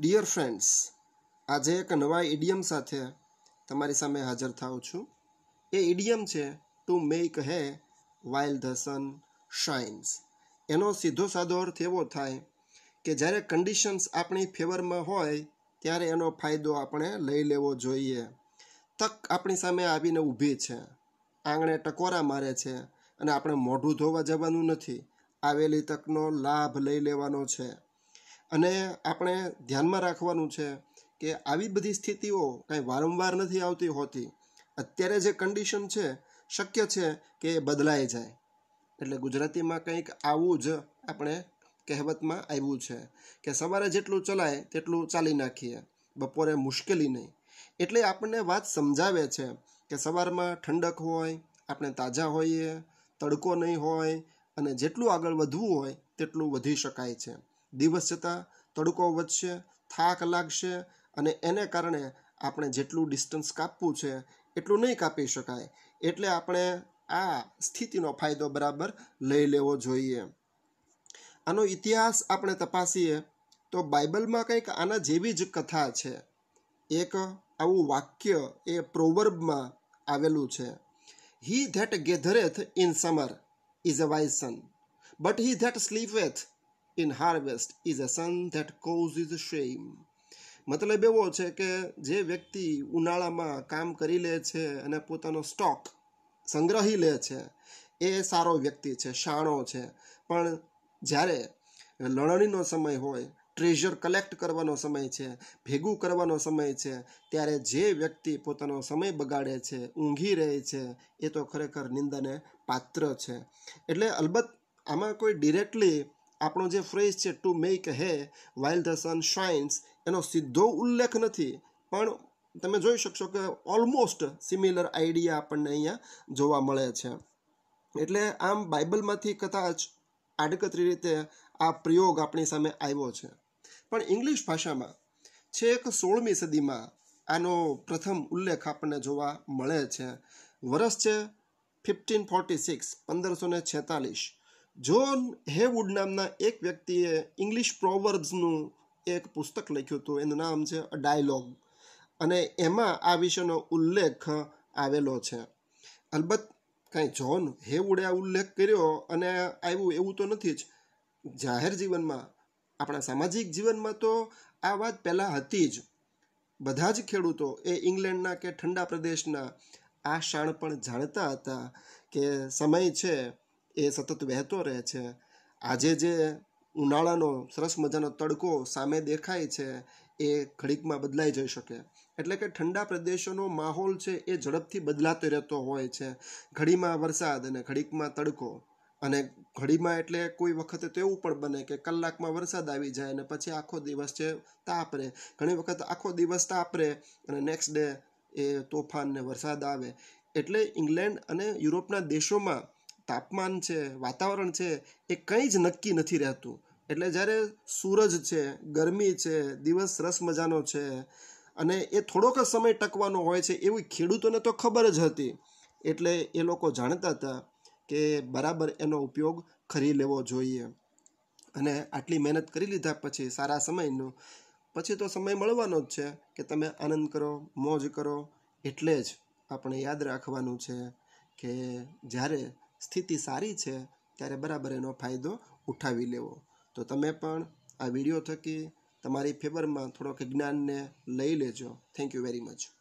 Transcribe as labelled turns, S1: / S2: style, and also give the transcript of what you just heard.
S1: Dear friends આજે એક નવા ઇડિયમ સાથે તમારી સામે હાજર થાઉં છું. એ ઇડિયમ છે to make hay while the sun shines એનો સીધો સાદો અર્થ એવો થાય કે જ્યારે કન્ડિશન્સ આપણી ફેવરમાં હોય, ત્યારે એનો ફાયદો આપણે લઈ લેવો જોઈએ. તક આપણી સામે આવીને ઊભી છે. આંગણે ટકોરા મારે છે અને આપણે મોઢું ધોવા જવાનું નથી. આવેલી તકનો લાભ લઈ લેવાનો છે. અને આપણે ધ્યાનમાં રાખવાનું છે કે આવી બધી સ્થિતિઓ કાંઈ વારંવાર નથી આવતી હોતી. અત્યારે જે કન્ડિશન છે, શક્ય છે કે એ બદલાઈ જાય. એટલે ગુજરાતીમાં કંઈક આવું જ આપણે કહેવતમાં આવ્યું છે કે સવારે જેટલું ચલાય તેટલું ચાલી નાખીએ, બપોરે મુશ્કેલી નહીં. એટલે આપણને વાત સમજાવે છે કે સવારમાં ઠંડક હોય, આપણે તાજા હોઈએ, તડકો નહીં હોય અને જેટલું આગળ વધવું હોય તેટલું વધી શકાય છે. દિવસ જતાં તડકો વધશે, થાક લાગશે અને એને કારણે આપણે જેટલું ડિસ્ટન્સ કાપવું છે, એટલું નહીં કાપી શકાય. એટલે આપણે આ સ્થિતિનો ફાયદો બરાબર લઈ લેવો જોઈએ. આનો ઇતિહાસ આપણે તપાસીએ તો બાઇબલમાં કંઈક આના જેવી જ કથા છે. એક આવું વાક્ય એ પ્રોવર્બમાં આવેલું છે. He that gathereth in summer is a wise son but he that sleepeth in harvest is a son that causeth is shame મતલબ એવો છે કે જે વ્યક્તિ ઉનાળામાં કામ કરી લે છે અને પોતાનો સ્ટોક સંગ્રહી લે છે, એ સારો વ્યક્તિ છે, શાણો છે. પણ જ્યારે લણણીનો સમય હોય ટ્રેઝર કલેક્ટ કરવાનો સમય છે, ભેગું કરવાનો સમય છે, ત્યારે જે વ્યક્તિ પોતાનો સમય બગાડે છે, ઊંઘી રહે છે, એ તો ખરેખર નિંદાને પાત્ર છે. એટલે અલબત્ત આમાં કોઈ ડિરેક્ટલી આપણો જે ફ્રેઝ છે to make hay while the sun shines એનો સીધો ઉલ્લેખ નથી. પણ તમે જોઈ શકશો કે ઓલમોસ્ટ સિમિલર આઈડિયા આપણને અહીંયા જોવા મળે છે. એટલે આમ બાઇબલમાંથી કદાચ આડકતરી રીતે આ પ્રયોગ આપણી સામે આવ્યો છે. પણ ઇંગ્લિશ ભાષામાં છેક સોળમી સદીમાં આનો પ્રથમ ઉલ્લેખ આપણને જોવા મળે છે. વર્ષ છે ફિફ્ટીન ફોર્ટી સિક્સ પંદરસો ને છેતાલીસ. જોન હેવુડ નામના એક વ્યક્તિએ ઇંગ્લિશ પ્રોવર્બ્સનું એક પુસ્તક લખ્યું હતું. એનું નામ છે અ ડાયલોગ અને એમાં આ વિષયનો ઉલ્લેખ આવેલો છે. અલબત્ત કાંઈ જોન હેવુડે આ ઉલ્લેખ કર્યો અને આવ્યું એવું તો નથી જ. જાહેર જીવનમાં, આપણા સામાજિક જીવનમાં તો આ વાત પહેલાં હતી જ. બધા જ ખેડૂતો એ ઇંગ્લેન્ડના કે ઠંડા પ્રદેશના આ શાણ પણ જાણતા હતા કે સમય છે એ સતત વહેતો રહે છે. આજે જે ઉનાળાનો સરસ મજાનો તડકો સામે દેખાય છે, એ ઘડીકમાં બદલાઈ જઈ શકે. એટલે કે ઠંડા પ્રદેશોનો માહોલ છે, એ ઝડપથી બદલાતો રહેતો હોય છે. ઘડીમાં વરસાદ અને ઘડીકમાં તડકો. અને ઘડીમાં એટલે કોઈ વખતે તો એવું પણ બને કે કલાકમાં વરસાદ આવી જાય અને પછી આખો દિવસ છે તાપ રહે. ઘણી વખત આખો દિવસ તાપ રહે અને નેક્સ્ટ ડે એ તોફાન ને વરસાદ આવે. એટલે ઇંગ્લેન્ડ અને યુરોપના દેશોમાં તાપમાન છે, વાતાવરણ છે, એ કંઈ જ નક્કી નથી રહેતું. એટલે જ્યારે સૂરજ છે, ગરમી છે, દિવસ સરસ મજાનો છે, અને એ થોડોક સમય ટકવાનો હોય છે, એવી ખેડૂતોને તો ખબર જ હતી. એટલે એ લોકો જાણતા હતા કે બરાબર એનો ઉપયોગ કરી લેવો જોઈએ. અને આટલી મહેનત કરી લીધા પછી સારા સમયનો. પછી તો સમય મળવાનો જ છે કે તમે આનંદ કરો, મોજ કરો, એટલે જ આપણે યાદ રાખવાનું છે કે જ્યારે સ્થિતિ સારી છે, ત્યારે બરાબર એનો ફાયદો ઉઠાવી લેવો. તો તમે પણ આ વીડિયો થકી તમારી ફેવરમાં થોડોક જ્ઞાનને લઈ લેજો. Thank you very much